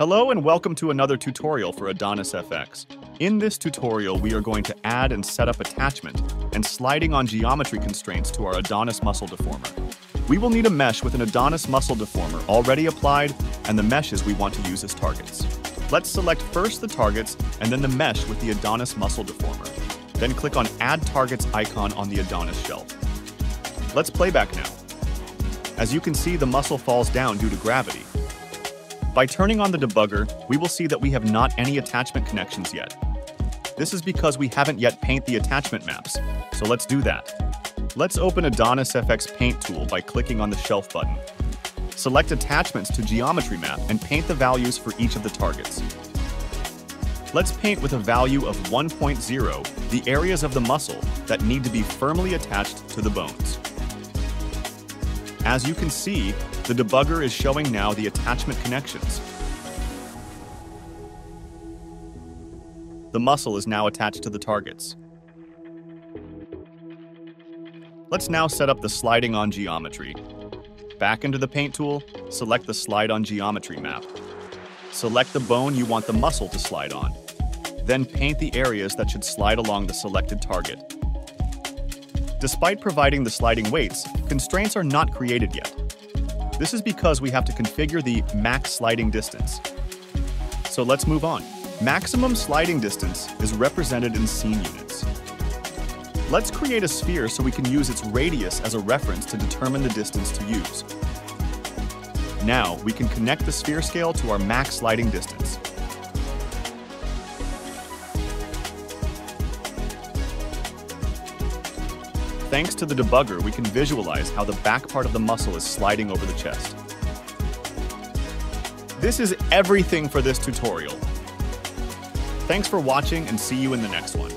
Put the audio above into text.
Hello and welcome to another tutorial for Adonis FX. In this tutorial, we are going to add and set up attachment and sliding on geometry constraints to our Adonis muscle deformer. We will need a mesh with an Adonis muscle deformer already applied and the meshes we want to use as targets. Let's select first the targets and then the mesh with the Adonis muscle deformer. Then click on Add Targets icon on the Adonis shelf. Let's play back now. As you can see, the muscle falls down due to gravity. By turning on the debugger, we will see that we have not any attachment connections yet. This is because we haven't yet paint the attachment maps, so let's do that. Let's open Adonis FX Paint tool by clicking on the Shelf button. Select Attachments to Geometry Map and paint the values for each of the targets. Let's paint with a value of 1.0 the areas of the muscle that need to be firmly attached to the bones. As you can see, the debugger is showing now the attachment connections. The muscle is now attached to the targets. Let's now set up the sliding on geometry. Back into the paint tool, select the slide on geometry map. Select the bone you want the muscle to slide on. Then paint the areas that should slide along the selected target. Despite providing the sliding weights, constraints are not created yet. This is because we have to configure the max sliding distance. So let's move on. Maximum sliding distance is represented in scene units. Let's create a sphere so we can use its radius as a reference to determine the distance to use. Now, we can connect the sphere scale to our max sliding distance. Thanks to the debugger, we can visualize how the back part of the muscle is sliding over the chest. This is everything for this tutorial. Thanks for watching and see you in the next one.